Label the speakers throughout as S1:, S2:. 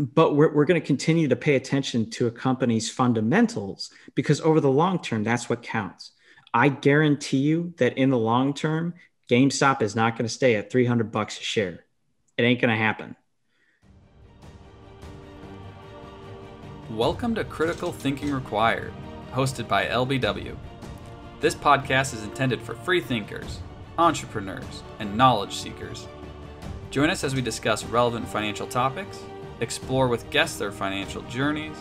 S1: but we're, we're going to continue to pay attention to a company's fundamentals because over the long term, that's what counts. I guarantee you that in the long term, GameStop is not going to stay at 300 bucks a share. It ain't going to happen.
S2: Welcome to Critical Thinking Required, hosted by LBW. This podcast is intended for free thinkers, entrepreneurs, and knowledge seekers. Join us as we discuss relevant financial topics, explore with guests their financial journeys,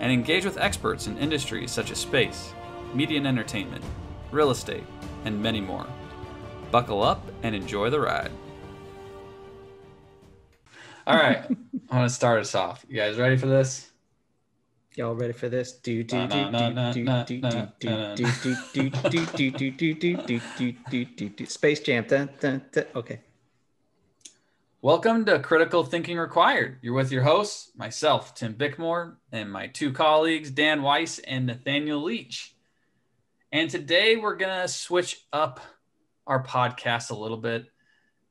S2: and engage with experts in industries such as space, media and entertainment, real estate, and many more. Buckle up and enjoy the ride. All right, I want to start us off. You guys ready for this?
S1: Y'all ready for this? Do do do do do do do do do do do do do do do do do do do Space Jam. Okay.
S2: Welcome to Critical Thinking Required. You're with your hosts, myself, Tim Bickmore, and my two colleagues, Dan Weiss and Nathaniel Leach. And today we're going to switch up our podcast a little bit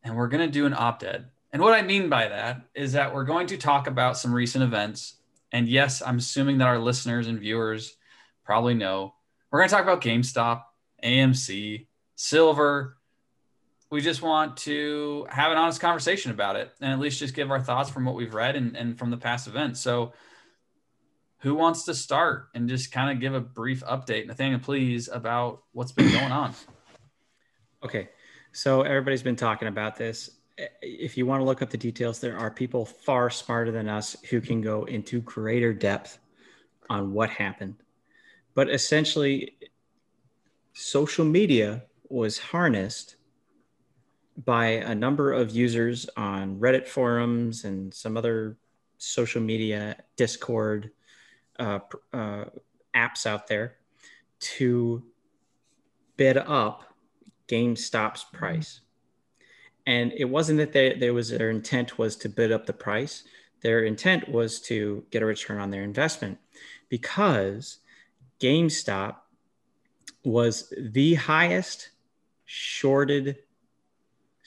S2: and we're going to do an op ed. And what I mean by that is that we're going to talk about some recent events and yes, I'm assuming that our listeners and viewers probably know. We're going to talk about GameStop, AMC, silver. We just want to have an honest conversation about it and at least just give our thoughts from what we've read and, and from the past events. So, who wants to start and just kind of give a brief update, Nathaniel, please, about what's been going on?
S1: Okay. So, everybody's been talking about this if you want to look up the details, there are people far smarter than us who can go into greater depth on what happened. But essentially, social media was harnessed by a number of users on Reddit forums and some other social media, Discord uh, uh, apps out there to bid up GameStop's price. And it wasn't that they, there was their intent was to bid up the price. Their intent was to get a return on their investment because gamestop was the highest shorted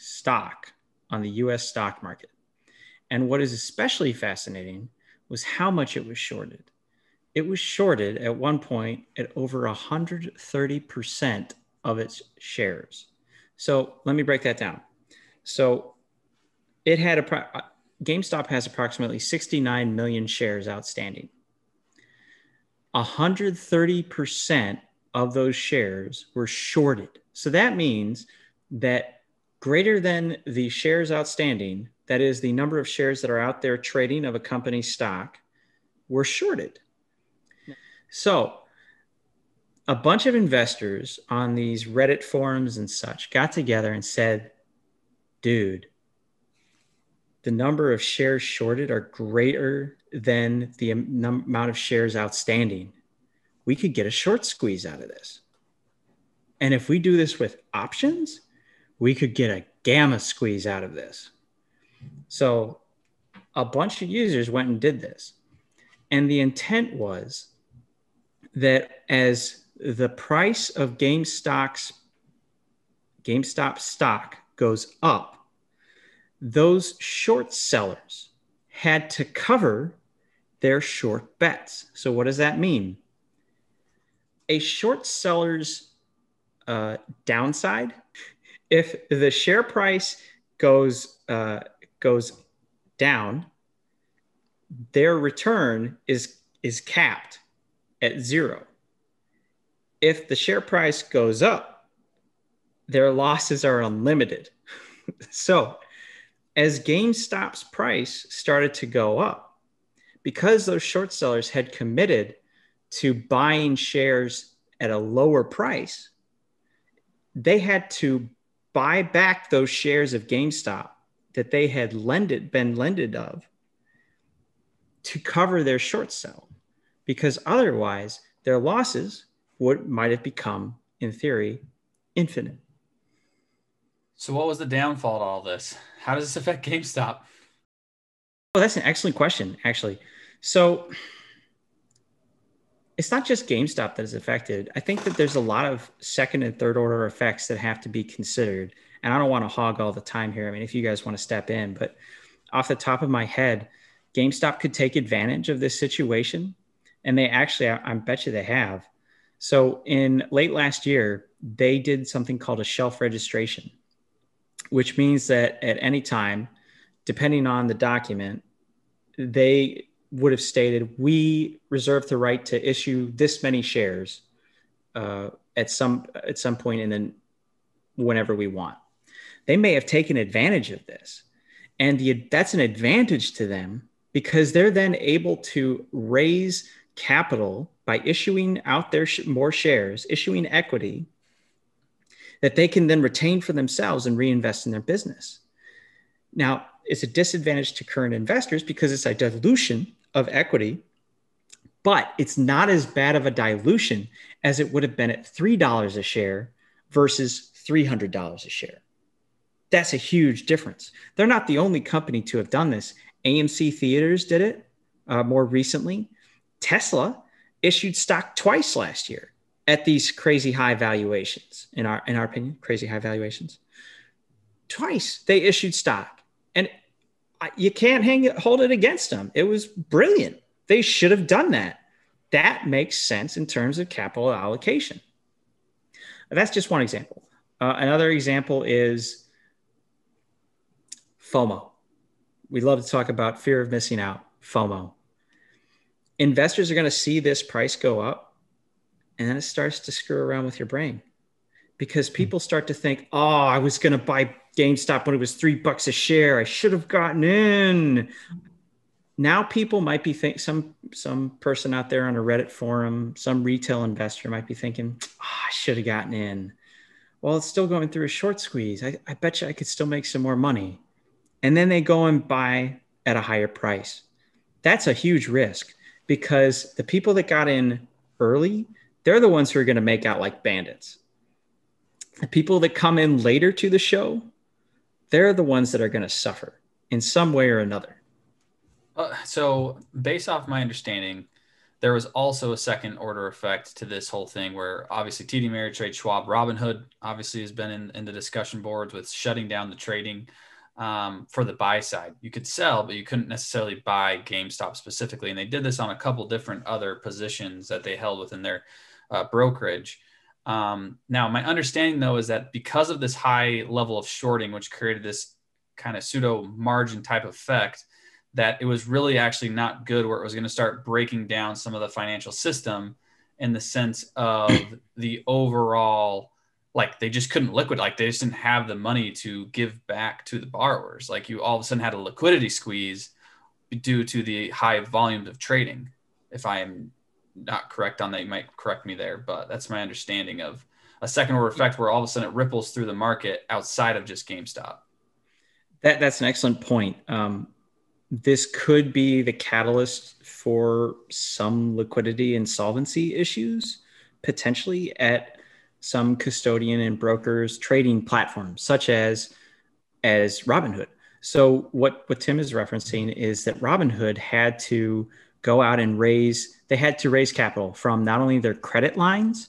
S1: stock on the us stock market and what is especially fascinating was how much it was shorted it was shorted at one point at over 130% of its shares so let me break that down so it had a uh, GameStop has approximately 69 million shares outstanding. 130% of those shares were shorted. So that means that greater than the shares outstanding, that is the number of shares that are out there trading of a company's stock, were shorted. So a bunch of investors on these Reddit forums and such got together and said, dude, the number of shares shorted are greater than the amount of shares outstanding. We could get a short squeeze out of this. And if we do this with options, we could get a gamma squeeze out of this. So a bunch of users went and did this. And the intent was that as the price of GameStop's GameStop stock goes up, those short sellers had to cover their short bets. So, what does that mean? A short seller's uh, downside, if the share price goes uh, goes down, their return is is capped at zero. If the share price goes up, their losses are unlimited. so, as GameStop's price started to go up, because those short sellers had committed to buying shares at a lower price, they had to buy back those shares of GameStop that they had lended, been lended of to cover their short sell because otherwise their losses would might have become in theory infinite
S2: so, what was the downfall to all this? How does this affect GameStop?
S1: Oh, that's an excellent question, actually. So, it's not just GameStop that is affected. I think that there's a lot of second and third order effects that have to be considered. And I don't want to hog all the time here. I mean, if you guys want to step in, but off the top of my head, GameStop could take advantage of this situation. And they actually, I, I bet you they have. So in late last year, they did something called a shelf registration, which means that at any time, depending on the document, they would have stated we reserve the right to issue this many shares uh, at some at some point and then whenever we want. They may have taken advantage of this, and the, that's an advantage to them because they're then able to raise capital by issuing out their sh- more shares, issuing equity that they can then retain for themselves and reinvest in their business. Now, it's a disadvantage to current investors because it's a dilution of equity, but it's not as bad of a dilution as it would have been at $3 a share versus $300 a share. That's a huge difference. They're not the only company to have done this. AMC Theaters did it uh, more recently. Tesla issued stock twice last year at these crazy high valuations. In our in our opinion, crazy high valuations. Twice they issued stock, you can't hang it, hold it against them. It was brilliant. They should have done that. That makes sense in terms of capital allocation. That's just one example. Uh, another example is FOMO. We love to talk about fear of missing out, FOMO. Investors are going to see this price go up, and then it starts to screw around with your brain because people start to think, oh, I was going to buy GameStop when it was three bucks a share. I should have gotten in. Now people might be think some some person out there on a Reddit forum, some retail investor might be thinking, oh, I should have gotten in. Well, it's still going through a short squeeze. I, I bet you I could still make some more money. And then they go and buy at a higher price. That's a huge risk because the people that got in early, they're the ones who are going to make out like bandits. The people that come in later to the show, they're the ones that are going to suffer in some way or another.
S2: Uh, so, based off my understanding, there was also a second order effect to this whole thing where obviously TD Ameritrade, Schwab, Robinhood obviously has been in, in the discussion boards with shutting down the trading um, for the buy side. You could sell, but you couldn't necessarily buy GameStop specifically. And they did this on a couple different other positions that they held within their uh, brokerage. Um, now, my understanding though is that because of this high level of shorting, which created this kind of pseudo margin type effect, that it was really actually not good, where it was going to start breaking down some of the financial system in the sense of the overall like they just couldn't liquid like they just didn't have the money to give back to the borrowers. Like you all of a sudden had a liquidity squeeze due to the high volumes of trading if i am not correct on that, you might correct me there, but that's my understanding of a second order effect where all of a sudden it ripples through the market outside of just GameStop.
S1: That that's an excellent point. Um, this could be the catalyst for some liquidity and solvency issues potentially at some custodian and brokers trading platforms such as as Robinhood. So what what Tim is referencing is that Robinhood had to go out and raise they had to raise capital from not only their credit lines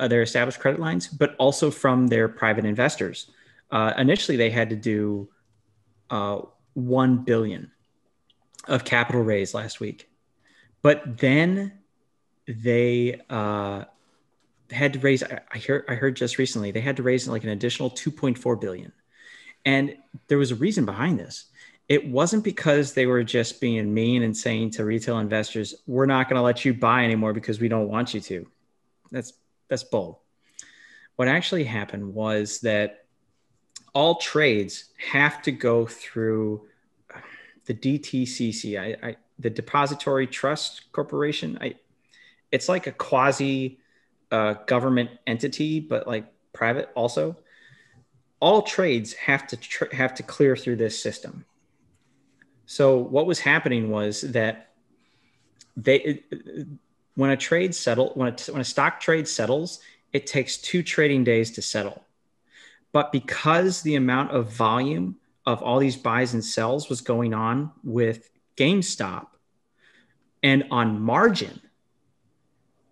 S1: uh, their established credit lines but also from their private investors. Uh, initially they had to do uh, 1 billion of capital raise last week. But then they uh, had to raise I heard I heard just recently they had to raise like an additional 2.4 billion. And there was a reason behind this it wasn't because they were just being mean and saying to retail investors, "We're not going to let you buy anymore because we don't want you to." That's that's bull. What actually happened was that all trades have to go through the DTCC, I, I, the Depository Trust Corporation. I, it's like a quasi uh, government entity, but like private also. All trades have to tr- have to clear through this system so what was happening was that they when a trade settle when a, when a stock trade settles, it takes two trading days to settle. But because the amount of volume of all these buys and sells was going on with GameStop and on margin,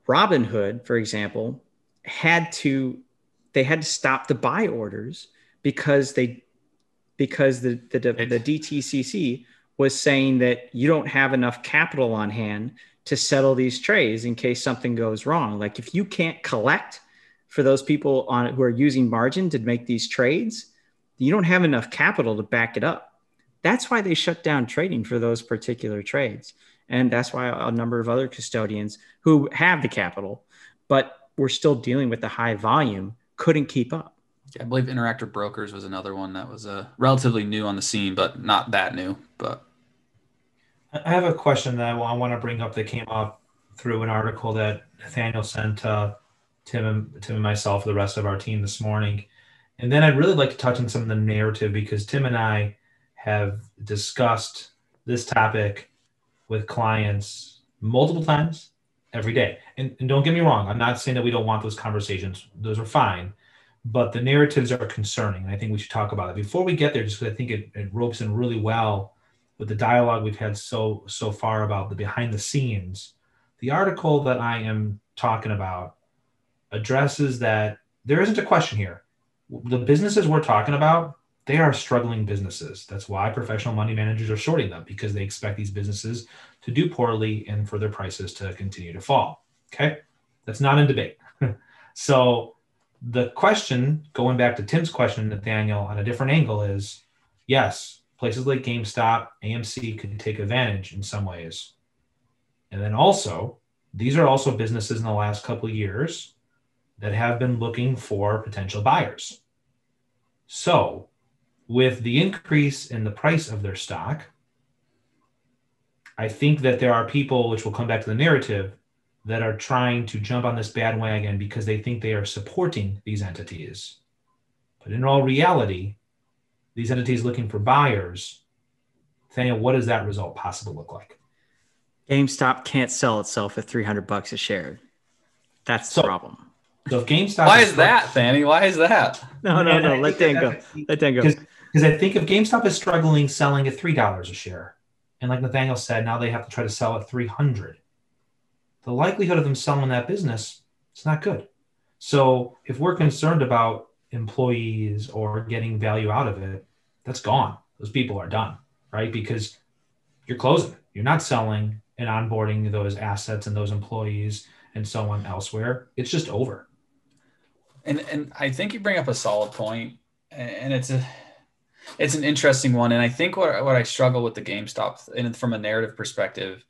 S1: Robinhood, for example, had to they had to stop the buy orders because they because the the, the DTCC was saying that you don't have enough capital on hand to settle these trades in case something goes wrong. Like if you can't collect for those people on who are using margin to make these trades, you don't have enough capital to back it up. That's why they shut down trading for those particular trades. And that's why a number of other custodians who have the capital, but were still dealing with the high volume, couldn't keep up.
S2: Yeah, I believe Interactive Brokers was another one that was uh, relatively new on the scene, but not that new. But
S3: I have a question that I want to bring up that came up through an article that Nathaniel sent uh, Tim and Tim and myself, the rest of our team this morning. And then I'd really like to touch on some of the narrative because Tim and I have discussed this topic with clients multiple times every day. And, and, don't get me wrong, I'm not saying that we don't want those conversations, those are fine, but the narratives are concerning. And I think we should talk about it. Before we get there, just because I think it, it ropes in really well with the dialogue we've had so so far about the behind the scenes, the article that I am talking about addresses that there isn't a question here. The businesses we're talking about they are struggling businesses. That's why professional money managers are shorting them because they expect these businesses to do poorly and for their prices to continue to fall. Okay. That's not in debate. so the question, going back to Tim's question, Nathaniel, on a different angle is yes, places like GameStop, AMC could take advantage in some ways. And then also, these are also businesses in the last couple of years that have been looking for potential buyers. So with the increase in the price of their stock, I think that there are people, which will come back to the narrative, that are trying to jump on this bandwagon because they think they are supporting these entities. But in all reality, these entities looking for buyers, Nathaniel, what does that result possibly look like?
S1: GameStop can't sell itself at 300 bucks a share. That's the so, problem.
S3: So if GameStop,
S2: why is, is that, Fanny? Why is that?
S1: No, no, no. Let Dan go. Let Dan go.
S3: Because I think if GameStop is struggling selling at three dollars a share, and like Nathaniel said, now they have to try to sell at three hundred, the likelihood of them selling that business is not good. So if we're concerned about employees or getting value out of it, that's gone. Those people are done, right? Because you're closing. You're not selling and onboarding those assets and those employees and so on elsewhere. It's just over.
S2: And and I think you bring up a solid point, and it's a it's an interesting one, and I think what what I struggle with the GameStop and from a narrative perspective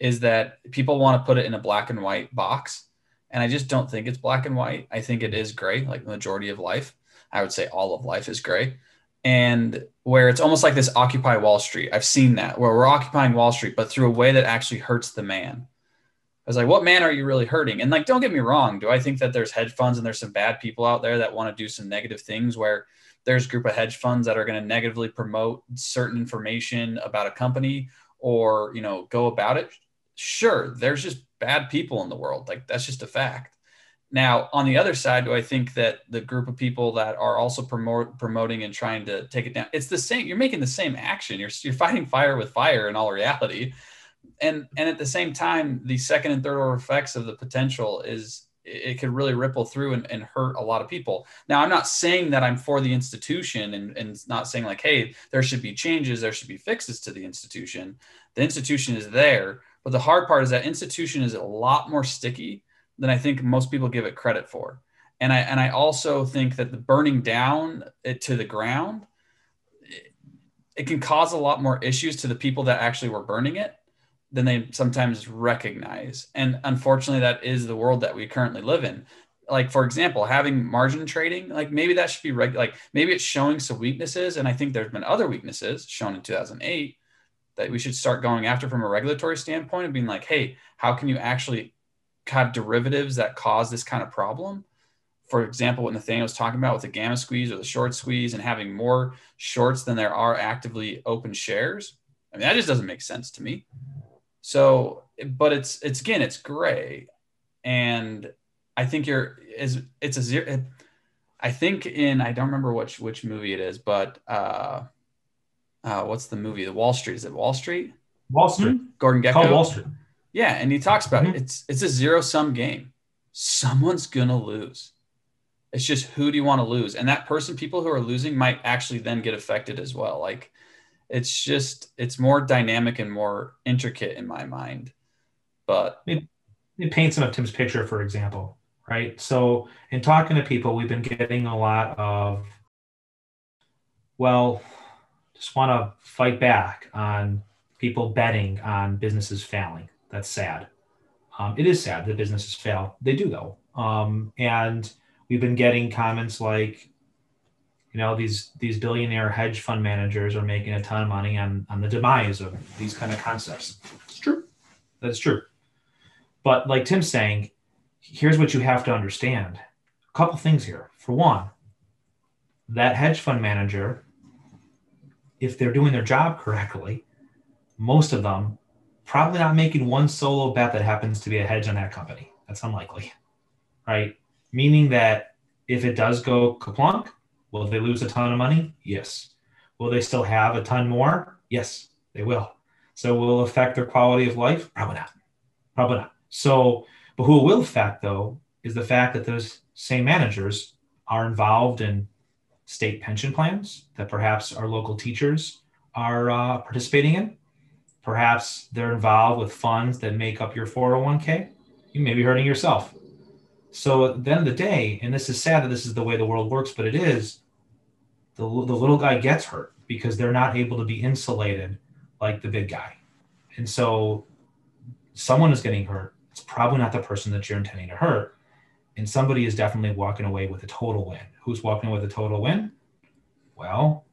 S2: is that people want to put it in a black and white box, and I just don't think it's black and white. I think it is gray, like the majority of life. I would say all of life is gray, and where it's almost like this Occupy Wall Street. I've seen that where we're occupying Wall Street, but through a way that actually hurts the man. I was like, what man are you really hurting? And like, don't get me wrong. Do I think that there's hedge funds and there's some bad people out there that want to do some negative things where there's a group of hedge funds that are going to negatively promote certain information about a company or you know go about it sure there's just bad people in the world like that's just a fact now on the other side do i think that the group of people that are also promote, promoting and trying to take it down it's the same you're making the same action you're, you're fighting fire with fire in all reality and and at the same time the second and third order effects of the potential is it could really ripple through and, and, hurt a lot of people. Now, I'm not saying that I'm for the institution and, and not saying like, hey, there should be changes, there should be fixes to the institution. The institution is there. But the hard part is that institution is a lot more sticky than I think most people give it credit for. And I and I also think that the burning down it to the ground, it, it can cause a lot more issues to the people that actually were burning it than they sometimes recognize. And unfortunately, that is the world that we currently live in. Like, for example, having margin trading, like maybe that should be reg- like maybe it's showing some weaknesses. And I think there's been other weaknesses shown in 2008 that we should start going after from a regulatory standpoint and being like, hey, how can you actually have derivatives that cause this kind of problem? For example, what Nathaniel was talking about with the gamma squeeze or the short squeeze and having more shorts than there are actively open shares. I mean, that just doesn't make sense to me. So, but it's it's again, it's gray, and I think you're is it's a zero. I think in I don't remember which which movie it is, but uh, uh, what's the movie? The Wall Street is it Wall Street?
S3: Wall Street.
S2: Gordon Gekko.
S3: Called Wall Street.
S2: Yeah, and he talks about mm-hmm. it. It's it's a zero sum game. Someone's gonna lose. It's just who do you want to lose? And that person, people who are losing, might actually then get affected as well. Like it's just it's more dynamic and more intricate in my mind. But
S3: it, it paints some of Tim's picture, for example, right? So in talking to people, we've been getting a lot of, well, just want to fight back on people betting on businesses failing. That's sad. Um, it is sad that businesses fail. They do though, um, and we've been getting comments like, you know, these these billionaire hedge fund managers are making a ton of money on on the demise of these kind of concepts. It's true. That's true. But like Tim's saying, here's what you have to understand. A couple things here. For one, that hedge fund manager, if they're doing their job correctly, most of them probably not making one solo bet that happens to be a hedge on that company. That's unlikely, right? Meaning that if it does go kaplunk, will they lose a ton of money? Yes. Will they still have a ton more? Yes, they will. So will affect their quality of life? Probably not. Probably not. So, but who will affect though is the fact that those same managers are involved in state pension plans that perhaps our local teachers are uh, participating in. Perhaps they're involved with funds that make up your 401k. You may be hurting yourself. So at the end of the day, and this is sad that this is the way the world works, but it is, the, the little guy gets hurt because they're not able to be insulated like the big guy. And so someone is getting hurt. It's probably not the person that you're intending to hurt. And somebody is definitely walking away with a total win. Who's walking away with a total win? Well,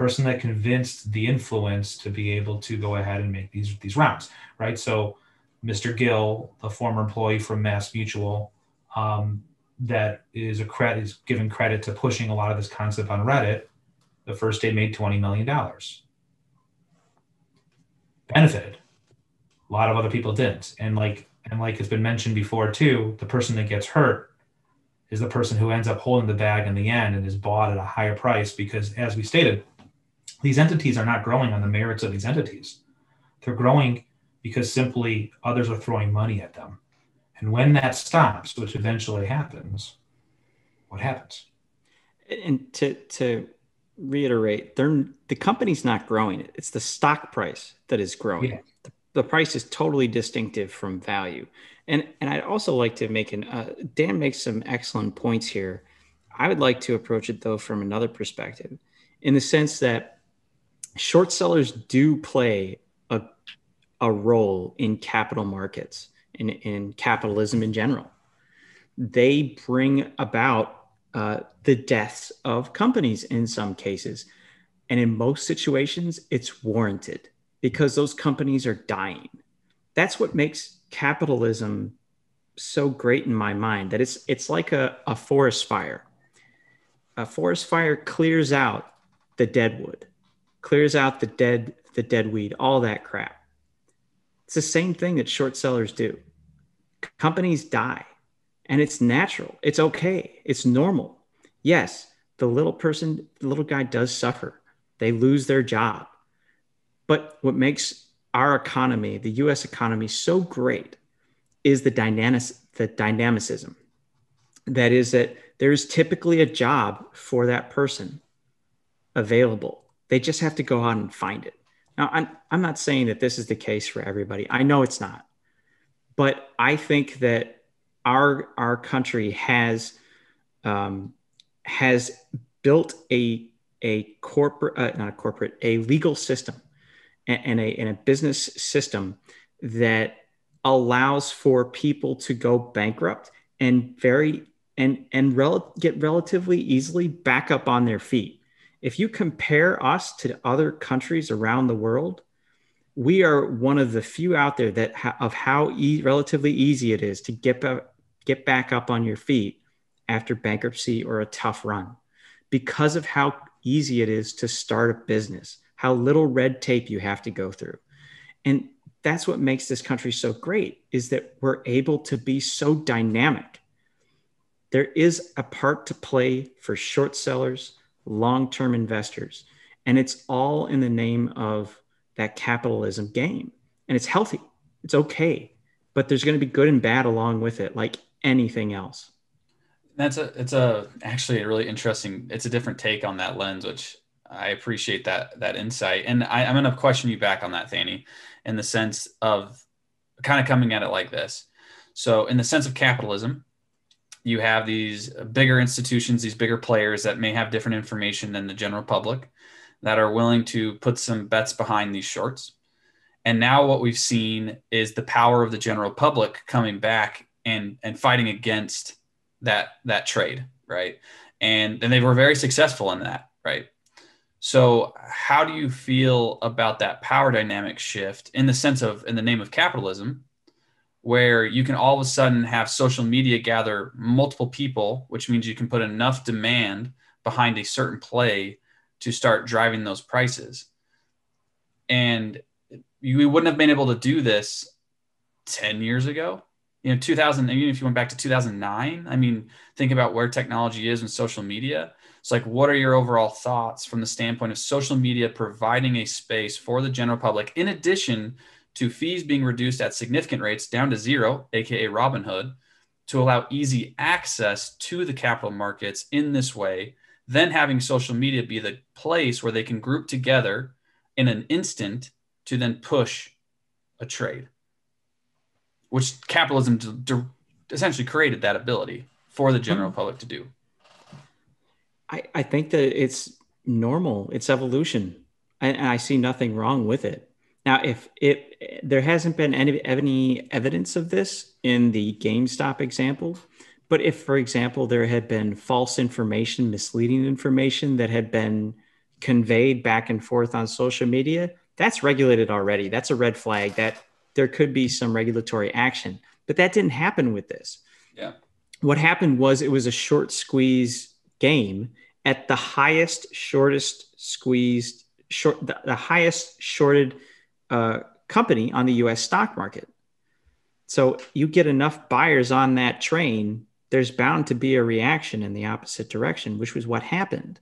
S3: person that convinced the influence to be able to go ahead and make these these rounds, right? So Mr. Gill, the former employee from Mass Mutual, um, that is a credit is given credit to pushing a lot of this concept on Reddit. The first day made twenty million dollars. Benefited. A lot of other people didn't, and like and like has been mentioned before too, the person that gets hurt is the person who ends up holding the bag in the end and is bought at a higher price because, as we stated, these entities are not growing on the merits of these entities. They're growing because simply others are throwing money at them. And when that stops, which eventually happens, what happens?
S1: And to to reiterate, they're the company's not growing. It's the stock price that is growing. Yeah. The, the, price is totally distinctive from value. And and I'd also like to make an uh, Dan makes some excellent points here. I would like to approach it though from another perspective, in the sense that short sellers do play a a role in capital markets in, in capitalism in general. They bring about uh, the deaths of companies in some cases. And in most situations, it's warranted because those companies are dying. That's what makes capitalism so great in my mind that it's it's like a, a forest fire. A forest fire clears out the dead wood, clears out the dead the dead weed, all that crap. It's the same thing that short sellers do. Companies die and it's natural. It's okay. It's normal. Yes the little person the little guy does suffer. They lose their job. But what makes our economy the us economy so great is the dynamic the dynamicism. That is that there's typically a job for that person available they just have to go out and find it. Now i'm, I'm not saying that this is the case for everybody. I know it's not. But I think that our our country has um, has built a a corporate uh, not a corporate a legal system and, and a and a business system that allows for people to go bankrupt and very and and rel- get relatively easily back up on their feet. If you compare us to other countries around the world, we are one of the few out there that ha- of how e- relatively easy it is to get ba- get back up on your feet after bankruptcy or a tough run because of how easy it is to start a business how little red tape you have to go through. And that's what makes this country so great is that we're able to be so dynamic. There is a part to play for short sellers long-term investors and it's all in the name of that capitalism game. And it's healthy, it's okay, but there's going to be good and bad along with it, like anything else.
S2: That's a, it's a, actually a really interesting, it's a different take on that lens, which I appreciate that that insight, and I, I'm going to question you back on that, Fanny, in the sense of kind of coming at it like this. So, in the sense of capitalism, you have these bigger institutions, these bigger players that may have different information than the general public that are willing to put some bets behind these shorts. And now what we've seen is the power of the general public coming back and and fighting against that that trade, right? And and they were very successful in that, right? So how do you feel about that power dynamic shift in the sense of in the name of capitalism? Where you can all of a sudden have social media gather multiple people, which means you can put enough demand behind a certain play to start driving those prices. And we wouldn't have been able to do this 10 years ago. You know, 2000, even if you went back to 2009, I mean, think about where technology is and social media. It's like, what are your overall thoughts from the standpoint of social media providing a space for the general public, in addition to fees being reduced at significant rates down to zero, aka Robinhood, to allow easy access to the capital markets in this way, then having social media be the place where they can group together in an instant to then push a trade, which capitalism d- d- essentially created that ability for the general mm-hmm. public to do.
S1: I, I think that it's normal, it's evolution, and, and I see nothing wrong with it. Now, if it there hasn't been any any evidence of this in the GameStop example, but if, for example, there had been false information, misleading information that had been conveyed back and forth on social media, that's regulated already. That's a red flag that there could be some regulatory action. But that didn't happen with this.
S2: Yeah.
S1: What happened was it was a short squeeze game at the highest, shortest squeezed, short, the, the highest shorted uh, company on the US stock market. So you get enough buyers on that train, there's bound to be a reaction in the opposite direction, which was what happened.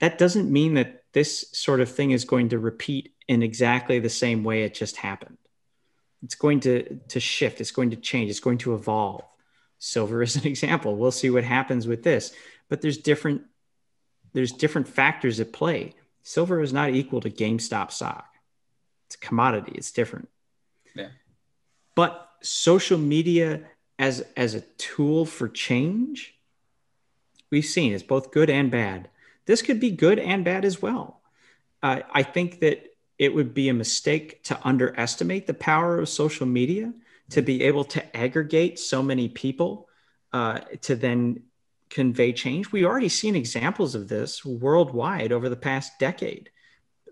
S1: That doesn't mean that this sort of thing is going to repeat in exactly the same way it just happened. It's going to, to shift, it's going to change, it's going to evolve. Silver is an example. We'll see what happens with this. But there's different there's different factors at play. Silver is not equal to GameStop stock. It's a commodity. It's different.
S2: Yeah.
S1: But social media as as a tool for change, we've seen is both good and bad. This could be good and bad as well. Uh, I think that it would be a mistake to underestimate the power of social media to be able to aggregate so many people uh, to then convey change. We've already seen examples of this worldwide over the past decade.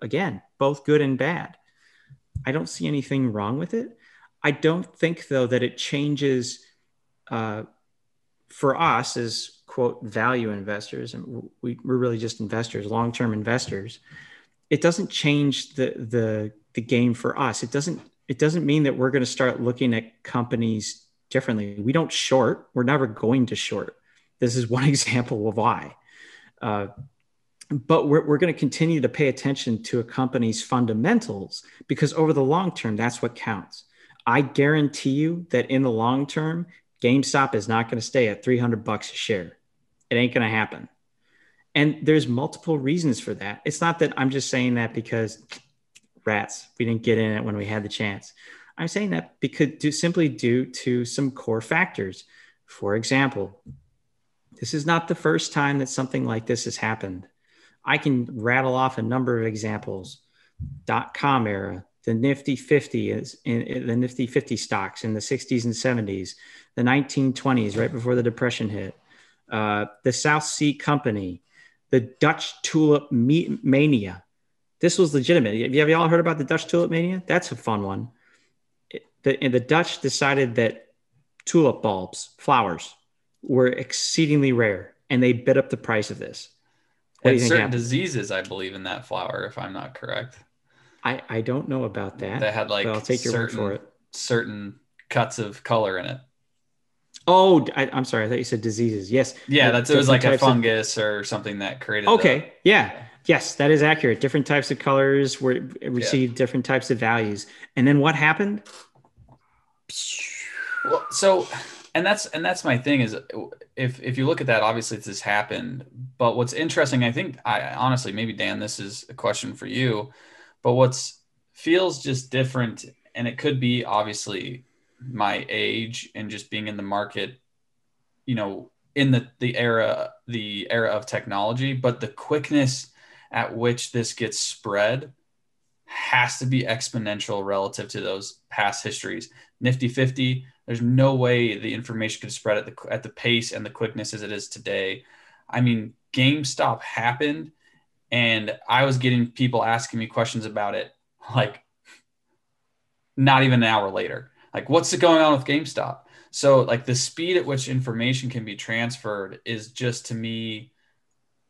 S1: Again, both good and bad. I don't see anything wrong with it. I don't think, though, that it changes uh, for us as quote value investors, and we, we're really just investors, long-term investors. It doesn't change the the the game for us. It doesn't it doesn't mean that we're going to start looking at companies differently. We don't short. We're never going to short. This is one example of why. Uh, but we're, we're going to continue to pay attention to a company's fundamentals because over the long term, that's what counts. I guarantee you that in the long term, GameStop is not going to stay at 300 bucks a share. It ain't going to happen. And there's multiple reasons for that. It's not that I'm just saying that because rats, we didn't get in it when we had the chance. I'm saying that because do, simply due to some core factors. For example, this is not the first time that something like this has happened. I can rattle off a number of examples. Dot com era, the Nifty 50 is in, the Nifty 50 stocks in the 60s and 70s, the 1920s, right before the Depression hit, uh, the South Sea Company, the Dutch Tulip Mania. This was legitimate. Have you all heard about the Dutch Tulip Mania? That's a fun one. It, the, and the Dutch decided that tulip bulbs, flowers, were exceedingly rare, and they bid up the price of this.
S2: What and certain happened? diseases, I believe, in that flower, if I'm not correct.
S1: I, I don't know about that.
S2: That had like
S1: I'll take your certain, word for it.
S2: Certain cuts of color in it.
S1: Oh, I, am sorry. I thought you said diseases. Yes.
S2: Yeah, that's it was like a fungus of... or something that created.
S1: Okay. The... yeah. Yes, that is accurate. Different types of colors were received yeah. different types of values. And then what happened?
S2: Well, so and that's and that's my thing is if if you look at that obviously this has happened. But what's interesting i think i honestly maybe dan this is a question for you but what's feels just different and it could be obviously my age and just being in the market you know in the the era the era of technology but the quickness at which this gets spread has to be exponential relative to those past histories. Nifty 50 there's no way the information could spread at the at the pace and the quickness as it is today. I mean, GameStop happened, and I was getting people asking me questions about it, like not even an hour later. Like, what's going on with GameStop? So, like, the speed at which information can be transferred is just to me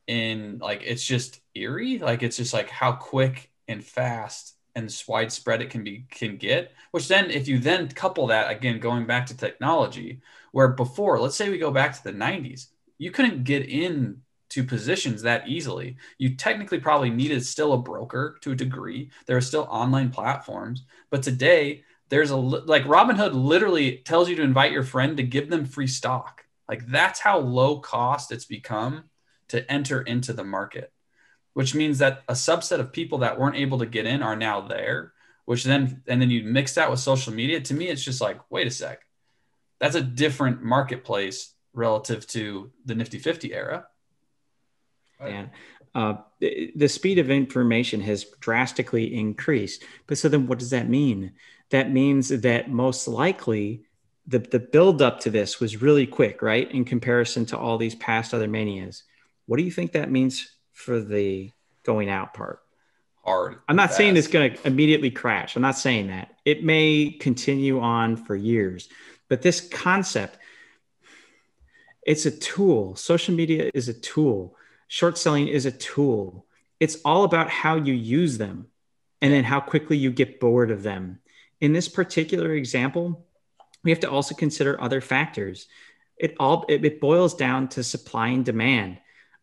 S2: in like it's just eerie. Like, it's just like how quick and fast and widespread it can be can get which then if you then couple that again going back to technology where before let's say we go back to the 90s you couldn't get in to positions that easily. You technically probably needed still a broker to a degree. There are still online platforms. But today there's a like robinhood literally tells you to invite your friend to give them free stock. Like that's how low cost it's become to enter into the market which means that a subset of people that weren't able to get in are now there which then and then you mix that with social media. To me it's just like wait a sec. That's a different marketplace relative to the nifty 50 era.
S1: And uh, the speed of information has drastically increased. But so then what does that mean? That means that most likely the, the build up to this was really quick right in comparison to all these past other manias. What do you think that means for the going out part.
S2: Hard.
S1: I'm not fast. saying it's going to immediately crash. I'm not saying that. It may continue on for years, but this concept, it's a tool. Social media is a tool. Short selling is a tool. It's all about how you use them and then how quickly you get bored of them. In this particular example, we have to also consider other factors. It all it, it boils down to supply and demand.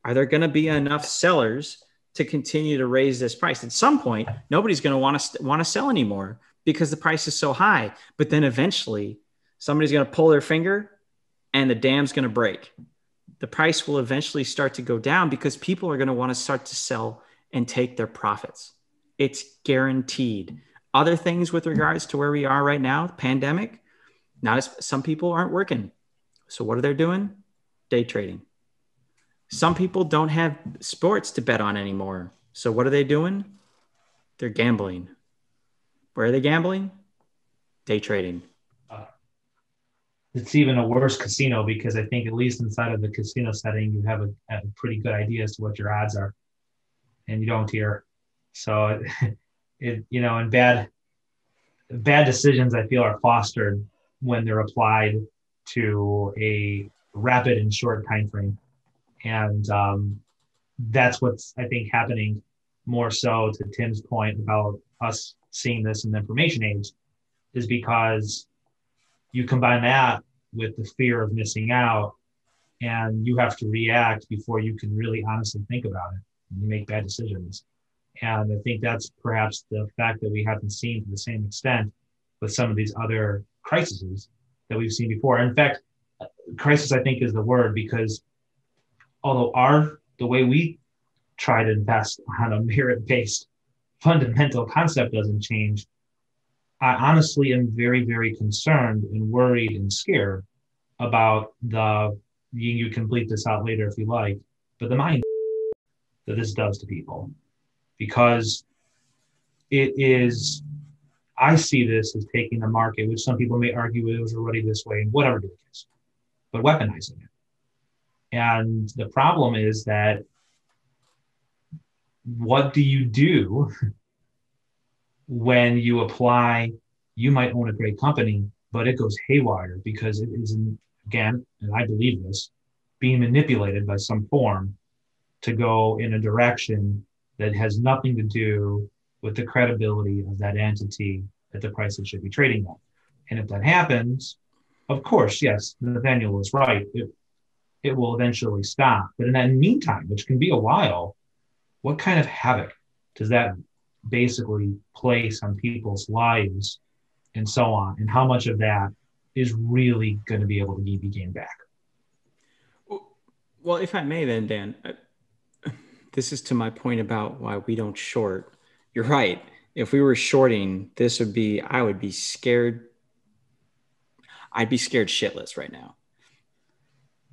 S1: Are there going to be enough sellers to continue to raise this price? At some point, nobody's going to want to want to sell anymore because the price is so high. But then eventually, somebody's going to pull their finger, and the dam's going to break. The price will eventually start to go down because people are going to want to start to sell and take their profits. It's guaranteed. Other things with regards to where we are right now, pandemic, not as some people aren't working. So what are they doing? Day trading. Some people don't have sports to bet on anymore. So what are they doing? They're gambling. Where are they gambling? Day trading. Uh,
S3: it's even a worse casino because I think at least inside of the casino setting, you have a, have a pretty good idea as to what your odds are, and you don't here. So it, it you know, and bad bad decisions I feel are fostered when they're applied to a rapid and short time frame and um, that's what's I think happening more so to Tim's point about us seeing this in the information age is because you combine that with the fear of missing out and you have to react before you can really honestly think about it and you make bad decisions. And i think that's perhaps the fact that we haven't seen to the same extent with some of these other crises that we've seen before. In fact crisis i think is the word because although our the way we try to invest on a merit based fundamental concept doesn't change, I honestly am very, very concerned and worried and scared about the you, can bleep this out later if you like, but the mind that this does to people. Because it is I see this as taking the market, which some people may argue it was already this way, and whatever the case, but weaponizing it. And the problem is that what do you do when you apply? You might own a great company, but it goes haywire because it is, again, and I believe this, being manipulated by some form to go in a direction that has nothing to do with the credibility of that entity at the price it should be trading at. And if that happens, of course, yes, Nathaniel was right. It, it will eventually stop. But in that meantime, which can be a while, what kind of havoc does that basically place on people's lives and so on? And how much of that is really going to be able to be gained back.
S1: Well, if I may, then Dan, this is to my point about why we don't short. You're right. If we were shorting, this would be I would be scared. I'd be scared shitless right now.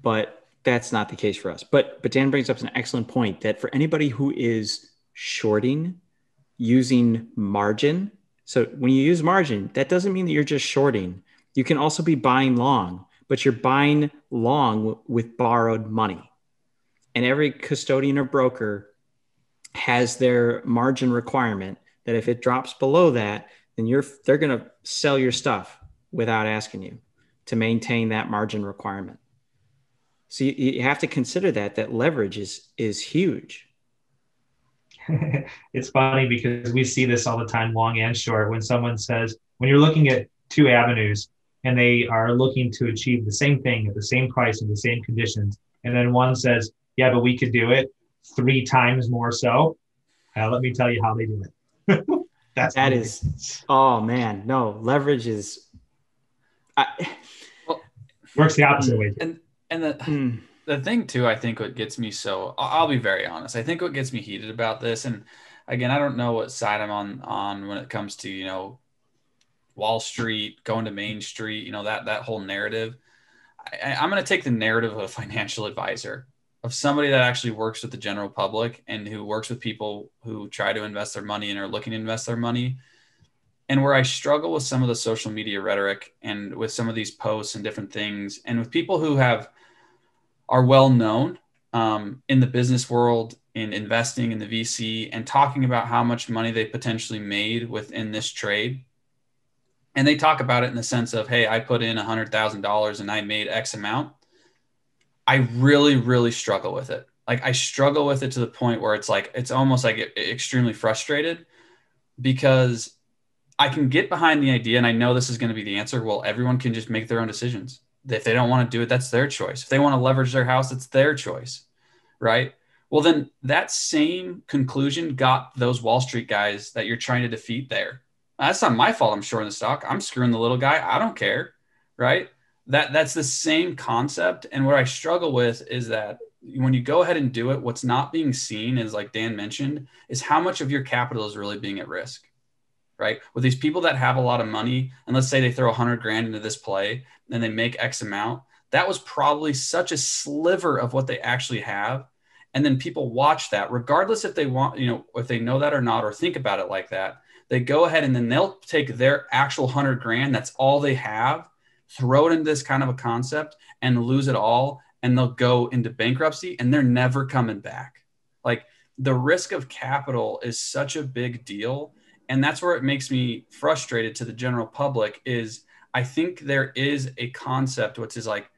S1: But that's not the case for us. But but Dan brings up an excellent point that for anybody who is shorting using margin. So when you use margin, that doesn't mean that you're just shorting. You can also be buying long, but you're buying long with borrowed money. And every custodian or broker has their margin requirement that if it drops below that, then you're they're going to sell your stuff without asking you to maintain that margin requirement. So you, you have to consider that that leverage is is huge.
S3: it's funny because we see this all the time, long and short. When someone says, when you're looking at two avenues and they are looking to achieve the same thing at the same price and the same conditions, and then one says, yeah, but we could do it three times more so. Uh, let me tell you how they do
S1: it. That's that is, oh man, no leverage is. I,
S3: well, works the opposite way.
S2: And and the hmm. the thing too, I think what gets me so I'll be very honest. I think what gets me heated about this, and again, I don't know what side I'm on on when it comes to you know Wall Street going to Main Street, you know that that whole narrative. I, I'm going to take the narrative of a financial advisor of somebody that actually works with the general public and who works with people who try to invest their money and are looking to invest their money. And where I struggle with some of the social media rhetoric and with some of these posts and different things, and with people who have are well known um, in the business world, in investing in the VC, and talking about how much money they potentially made within this trade. And they talk about it in the sense of, hey, I put in $100,000 and I made X amount I really, really struggle with it. Like I struggle with it to the point where it's like it's almost like extremely frustrated because I can get behind the idea, and I know this is going to be the answer. Well, everyone can just make their own decisions. If they don't want to do it, that's their choice. If they want to leverage their house, it's their choice, right? Well, then that same conclusion got those Wall Street guys that you're trying to defeat there. That's not my fault. I'm shorting the stock. I'm screwing the little guy. I don't care, right? that that's the same concept and what i struggle with is that when you go ahead and do it what's not being seen is like dan mentioned is how much of your capital is really being at risk right? With these people that have a lot of money and let's say they throw 100 grand into this play and they make x amount that was probably such a sliver of what they actually have. And then people watch that regardless if they want you know if they know that or not or think about it like that they go ahead and then they'll take their actual 100 grand that's all they have throw it into this kind of a concept and lose it all and they'll go into bankruptcy and they're never coming back. Like the risk of capital is such a big deal and that's where it makes me frustrated to the general public is i think there is a concept which is like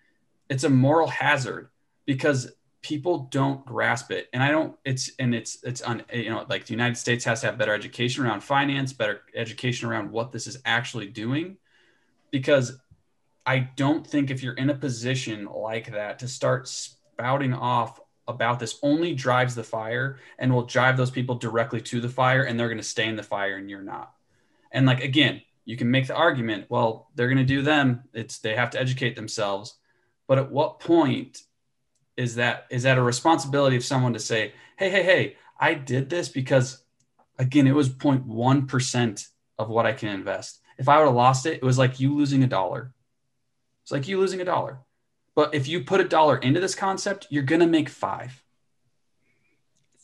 S2: it's a moral hazard because people don't grasp it. And i don't it's and it's it's on you know like the united states has to have better education around finance better education around what this is actually doing. Because I don't think if you're in a position like that to start spouting off about this only drives the fire and will drive those people directly to the fire and they're going to stay in the fire and you're not. And like again, you can make the argument, well, they're going to do them. It's they have to educate themselves. But at what point is that is that a responsibility of someone to say, "Hey, hey, hey, I did this because again, it was 0.1% of what I can invest. If I would have lost it, it was like you losing a dollar it's like you losing a dollar. But if you put a dollar into this concept, you're going to make five.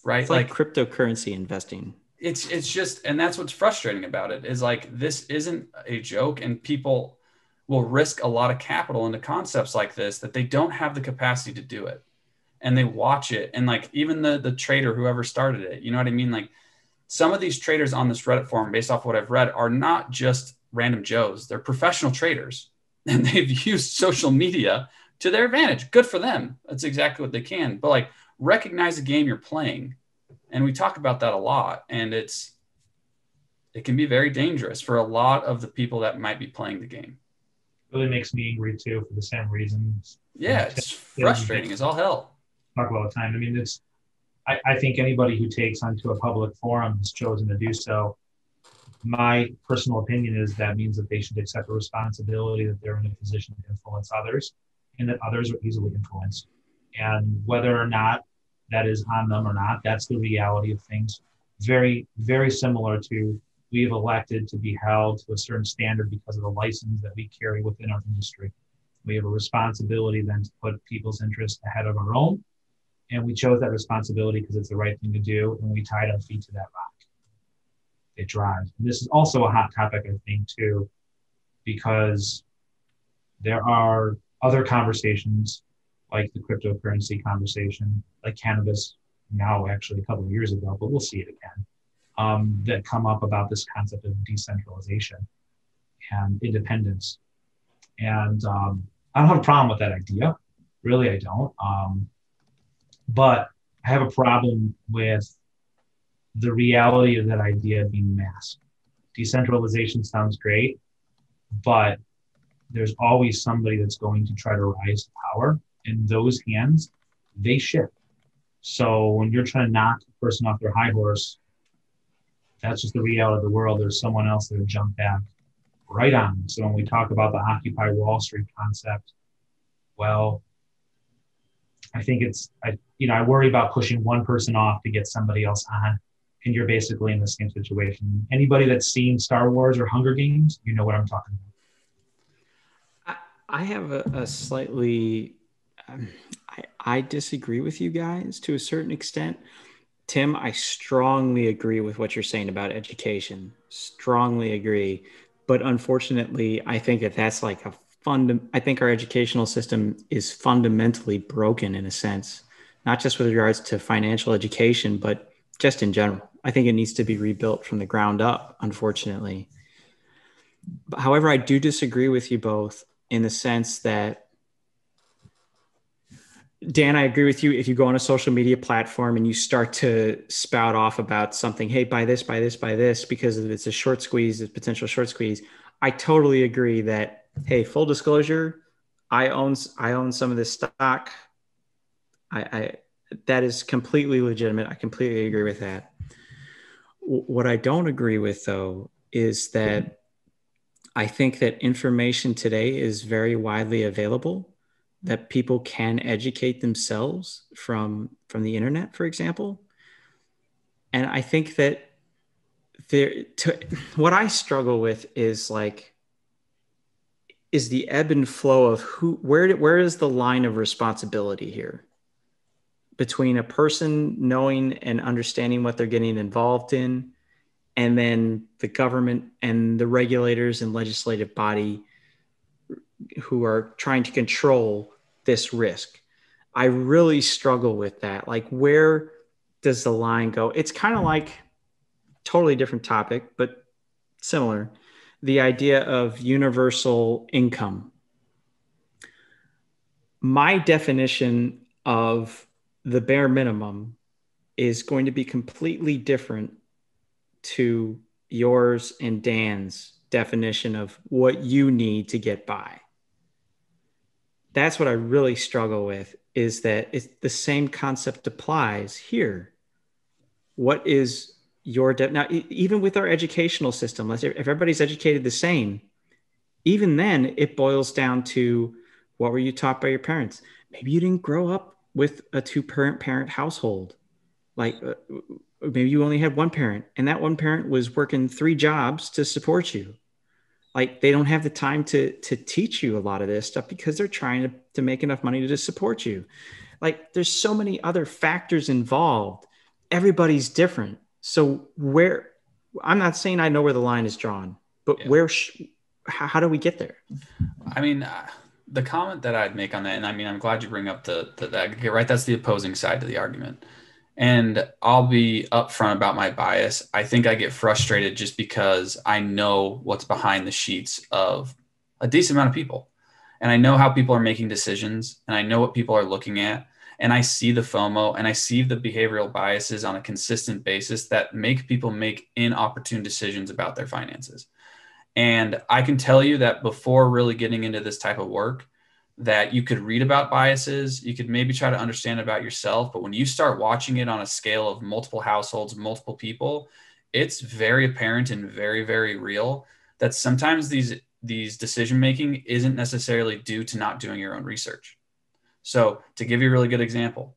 S2: Right?
S1: It's like, like cryptocurrency investing.
S2: It's it's just and that's what's frustrating about it is like this isn't a joke and people will risk a lot of capital into concepts like this that they don't have the capacity to do it. And they watch it and like even the the trader whoever started it, you know what I mean? Like some of these traders on this Reddit forum based off what I've read are not just random joes. They're professional traders and they've used social media to their advantage. Good for them. That's exactly what they can. But like recognize the game you're playing. And we talk about that a lot. And it's it can be very dangerous for a lot of the people that might be playing the game.
S3: Really makes me angry too for the same reasons.
S2: Yeah, it's frustrating as all hell.
S3: Talk about the time. I mean, it's I, I think anybody who takes onto a public forum has chosen to do so my personal opinion is that means that they should accept the responsibility that they're in a position to influence others and that others are easily influenced. And whether or not that is on them or not, that's the reality of things. Very, very similar to we have elected to be held to a certain standard because of the license that we carry within our industry. We have a responsibility then to put people's interests ahead of our own. And we chose that responsibility because it's the right thing to do. And we tied our feet to that rock. It drives. And this is also a hot topic, I think, too, because there are other conversations like the cryptocurrency conversation, like cannabis now, actually, a couple of years ago, but we'll see it again um, that come up about this concept of decentralization and independence. And um, I don't have a problem with that idea. Really, I don't. Um, but I have a problem with the reality of that idea being masked. Decentralization sounds great, but there's always somebody that's going to try to rise to power. And those hands, they shift. So when you're trying to knock a person off their high horse that's just the reality of the world. There's someone else that will jump back right on. So when we talk about the Occupy Wall Street concept, well, I think it's I you know I worry about pushing one person off to get somebody else on, and you're basically in the same situation. Anybody that's seen Star Wars or Hunger Games, you know what I'm talking
S1: about. I, have a, a slightly, um, I, I disagree with you guys to a certain extent. Tim, I strongly agree with what you're saying about education. Strongly agree. But unfortunately, I think that that's like a fund. I think our educational system is fundamentally broken in a sense, not just with regards to financial education, but just in general. I think it needs to be rebuilt from the ground up, unfortunately. However, I do disagree with you both in the sense that Dan, I agree with you. If you go on a social media platform and you start to spout off about something, hey, buy this, buy this, buy this, because it's a short squeeze, a potential short squeeze, I totally agree that, hey, full disclosure, I own I own some of this stock. I, I that is completely legitimate. I completely agree with that. What I don't agree with though is that I think that information today is very widely available that people can educate themselves from from the internet for example. And i think that there to what i struggle with is like is the ebb and flow of who where where is the line of responsibility here between a person knowing and understanding what they're getting involved in and then the government and the regulators and legislative body who are trying to control this risk. I really struggle with that. Like, where does the line go? It's kind of like totally different topic, but similar. The idea of universal income. My definition of the bare minimum is going to be completely different to yours and Dan's definition of what you need to get by that's what I really struggle with is that it's the same concept applies here. What is your de- now even with our educational system, let's if everybody's educated the same, even then it boils down to what were you taught by your parents? Maybe you didn't grow up with a two parent parent household. Like uh, maybe you only had one parent and that one parent was working three jobs to support you. Like they don't have the time to to teach you a lot of this stuff because they're trying to, to make enough money to support you. Like there's so many other factors involved. Everybody's different. So where i'm not saying i know where the line is drawn but yeah. where sh- how, how, do we get there?
S2: I mean uh, the comment that i'd make on that and i mean i'm glad you bring up the, the that right? That's the opposing side to the argument and I'll be upfront about my bias. I think I get frustrated just because I know what's behind the sheets of a decent amount of people. And I know how people are making decisions and I know what people are looking at. And I see the FOMO and I see the behavioral biases on a consistent basis that make people make inopportune decisions about their finances. And I can tell you that before really getting into this type of work, that you could read about biases, you could maybe try to understand about yourself, but when you start watching it on a scale of multiple households, multiple people, it's very apparent and very, very real that sometimes these these decision making isn't necessarily due to not doing your own research. So, to give you a really good example,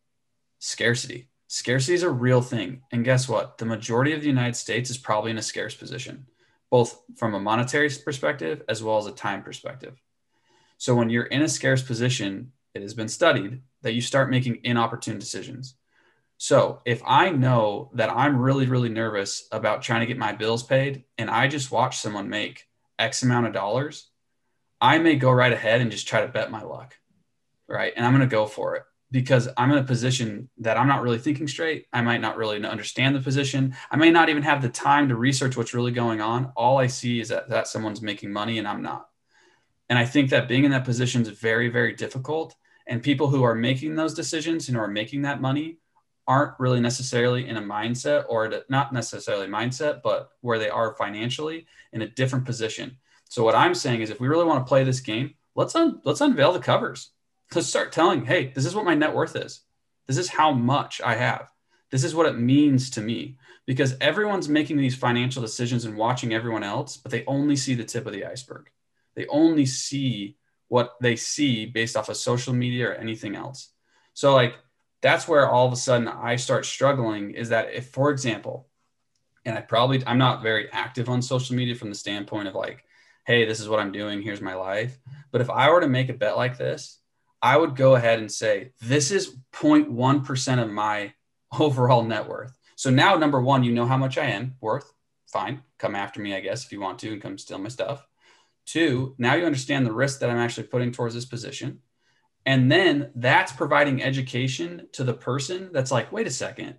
S2: scarcity. Scarcity is a real thing. And guess what? The majority of the United States is probably in a scarce position, both from a monetary perspective as well as a time perspective. So, when you're in a scarce position, it has been studied that you start making inopportune decisions. So if I know that I'm really, really nervous about trying to get my bills paid and I just watch someone make X amount of dollars, I may go right ahead and just try to bet my luck. Right. And I'm going to go for it because I'm in a position that I'm not really thinking straight. I might not really understand the position. I may not even have the time to research what's really going on. All I see is that, that someone's making money and I'm not. And I think that being in that position is very, very difficult. And people who are making those decisions and are making that money aren't really necessarily in a mindset or not necessarily mindset, but where they are financially in a different position. So what I'm saying is if we really want to play this game, let's un- let's unveil the covers. Let's start telling, hey, this is what my net worth is. This is how much I have. This is what it means to me. Because everyone's making these financial decisions and watching everyone else, but they only see the tip of the iceberg. They only see what they see based off of social media or anything else. So like that's where all of a sudden I start struggling is that if, for example, and I probably, I'm not very active on social media from the standpoint of like, hey, this is what I'm doing, here's my life. But if I were to make a bet like this, I would go ahead and say, this is 0.1% of my overall net worth. So now, number one, you know how much I am worth. Fine. Come after me, I guess, if you want to, and come steal my stuff. Two, now you understand the risk that I'm actually putting towards this position. And then that's providing education to the person that's like, wait a second,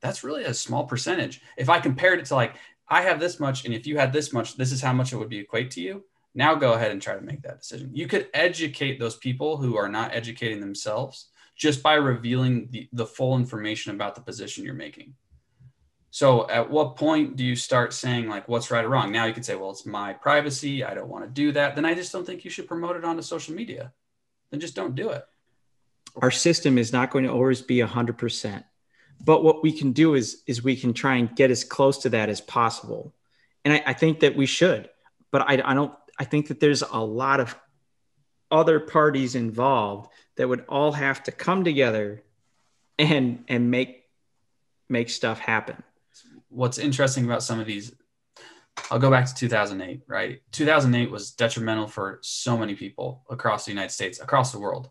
S2: that's really a small percentage. If I compared it to like, I have this much, and if you had this much, this is how much it would be equate to you. Now go ahead and try to make that decision. You could educate those people who are not educating themselves just by revealing the, the full information about the position you're making. So at what point do you start saying like what's right or wrong? Now you could say, well, it's my privacy. I don't want to do that. Then I just don't think you should promote it onto social media then just don't do it.
S1: Our system is not going to always be 100%. But what we can do is, is we can try and get as close to that as possible. And I, I think that we should. But I, I don't, I think that there's a lot of other parties involved that would all have to come together and and make make stuff happen.
S2: What's interesting about some of these I'll go back to 2008, right? 2008 was detrimental for so many people across the United States, across the world.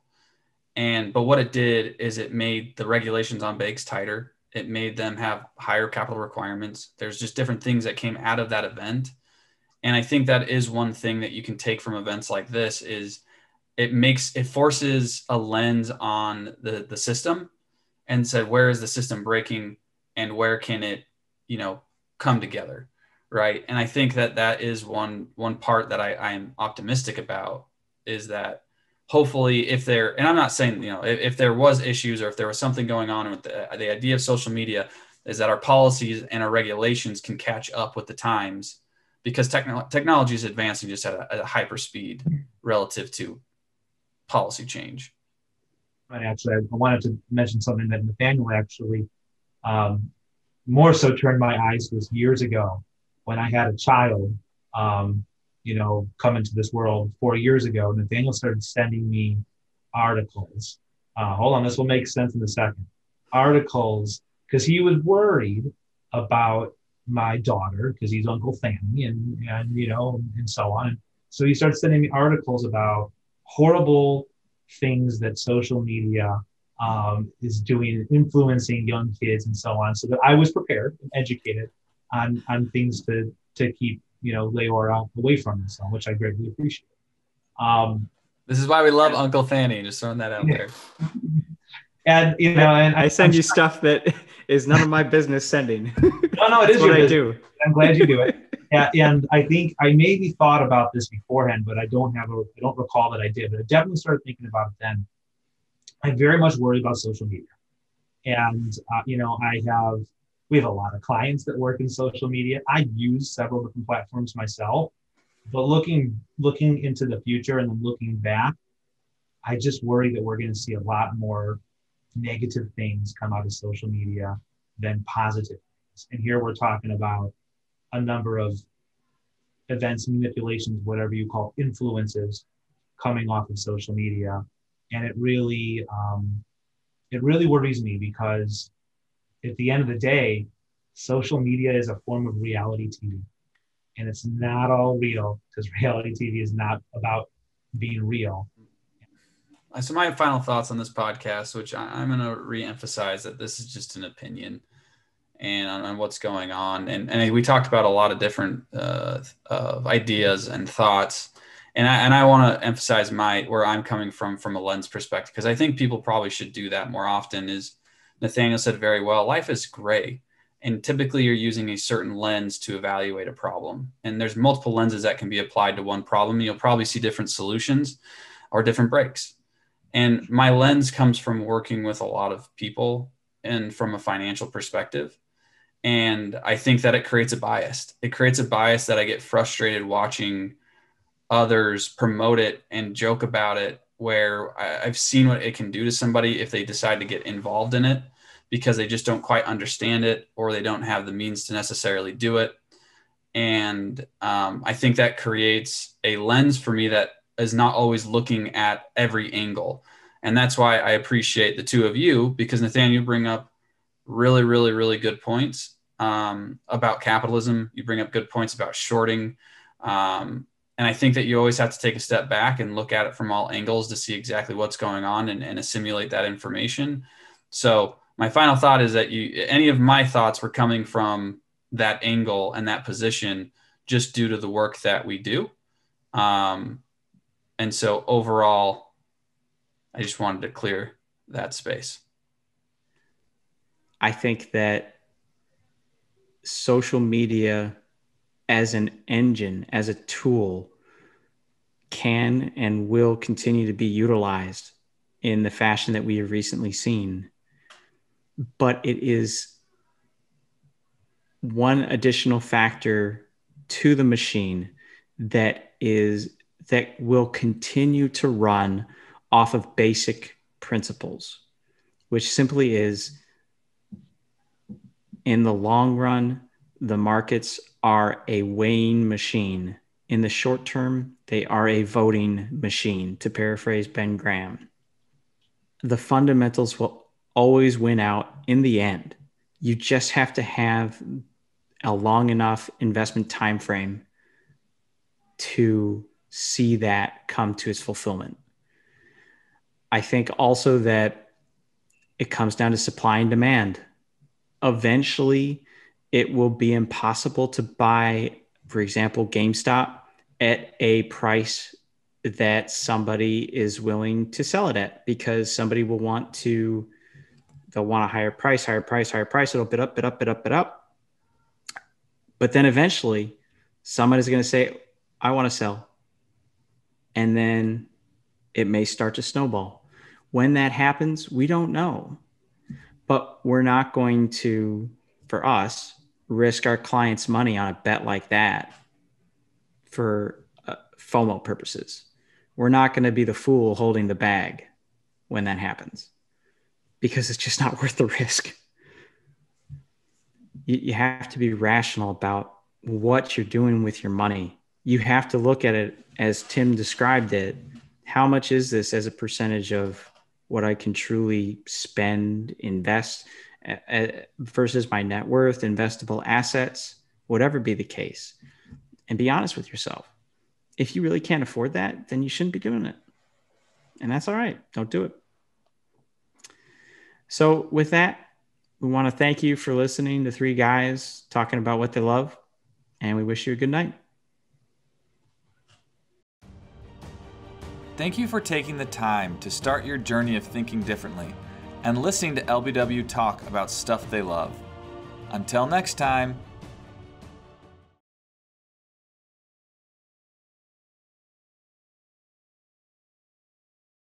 S2: And but what it did is it made the regulations on banks tighter. It made them have higher capital requirements. There's just different things that came out of that event. And I think that is one thing that you can take from events like this is it makes it forces a lens on the the system and said where is the system breaking and where can it, you know, come together right? And i think that that is one one part that i i'm optimistic about is that hopefully if there and i'm not saying you know if, if there was issues or if there was something going on with the, the idea of social media is that our policies and our regulations can catch up with the times because techno- technology is advancing just at a, at a hyper speed relative to policy change.
S3: And actually i wanted to mention something that nathaniel actually um, more so turned my eyes was years ago when I had a child, um, you know, come into this world four years ago, Nathaniel started sending me articles. Uh, hold on, this will make sense in a second. Articles, because he was worried about my daughter, because he's Uncle Fanny, and and you know, and so on. So he started sending me articles about horrible things that social media um, is doing, influencing young kids, and so on. So that I was prepared and educated on on things to to keep you know Leora away from himself, which I greatly appreciate. Um,
S2: this is why we love Uncle Fanny. Just throwing that out there.
S3: And you know, and
S1: I send I'm, you stuff that is none of my business sending.
S3: No, no, it is
S1: what
S3: I
S1: do.
S3: I'm glad you do it. yeah, and I think I maybe thought about this beforehand, but I don't have a, I don't recall that I did. But I definitely started thinking about it then. I very much worry about social media, and uh, you know, I have we have a lot of clients that work in social media. I use several different platforms myself, but looking looking into the future and then looking back, I just worry that we're going to see a lot more negative things come out of social media than positive. things. And here we're talking about a number of events, manipulations, whatever you call influences coming off of social media. And it really, um, it really worries me because at the end of the day, social media is a form of reality TV. And it's not all real because reality TV is not about being real.
S2: So, my final thoughts on this podcast, which I'm going to re-emphasize that this is just an opinion and on, what's going on. And, and we talked about a lot of different uh, uh, ideas and thoughts. And I, and I want to emphasize my where I'm coming from from a lens perspective because I think people probably should do that more often. Is Nathaniel said very well, life is gray, and typically you're using a certain lens to evaluate a problem. And there's multiple lenses that can be applied to one problem. You'll probably see different solutions or different breaks. And my lens comes from working with a lot of people and from a financial perspective. And I think that it creates a bias. It creates a bias that I get frustrated watching others promote it and joke about it, where I've seen what it can do to somebody if they decide to get involved in it because they just don't quite understand it or they don't have the means to necessarily do it. And um, I think that creates a lens for me that is not always looking at every angle. And that's why I appreciate the two of you because Nathaniel, you bring up really, really, really good points um, about capitalism. You bring up good points about shorting. Um, and I think that you always have to take a step back and look at it from all angles to see exactly what's going on and, and assimilate that information. So my final thought is that you any of my thoughts were coming from that angle and that position just due to the work that we do. Um, and so overall, I just wanted to clear that space.
S1: I think that social media as an engine, as a tool, can and will continue to be utilized in the fashion that we have recently seen. But it is one additional factor to the machine that is that will continue to run off of basic principles, which simply is in the long run, the markets are a weighing machine. In the short term, they are a voting machine, to paraphrase Ben Graham. The fundamentals will always win out in the end. You just have to have a long enough investment time frame to see that come to its fulfillment. I think also that it comes down to supply and demand. Eventually, it will be impossible to buy, for example, GameStop at a price that somebody is willing to sell it at because somebody will want to they'll want a higher price higher price higher price it'll bid up bid up bid up bid up but then eventually someone is going to say i want to sell and then it may start to snowball. When that happens, we don't know. But we're not going to, for us, risk our clients' money on a bet like that for uh, FOMO purposes. We're not going to be the fool holding the bag when that happens because it's just not worth the risk. You, you have to be rational about what you're doing with your money. You have to look at it as Tim described it, how much is this as a percentage of what I can truly spend, invest versus my net worth, investable assets, whatever be the case? And be honest with yourself. If you really can't afford that, then you shouldn't be doing it. And that's all right. Don't do it. So, with that, we want to thank you for listening to three guys talking about what they love. And we wish you a good night.
S2: Thank you for taking the time to start your journey of thinking differently and listening to LBW talk about stuff they love. Until next time,